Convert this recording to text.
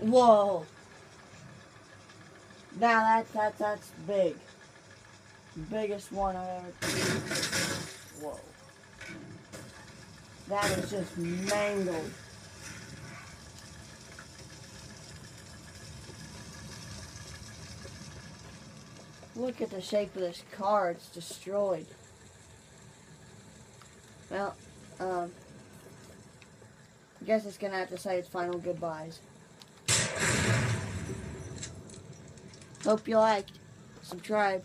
Whoa. Now that's that's that's big. Biggest one I've ever Whoa. That is just mangled. Look at the shape of this car. It's destroyed. Well, um, I guess it's to have to say its final goodbyes. Hope you liked. Subscribe.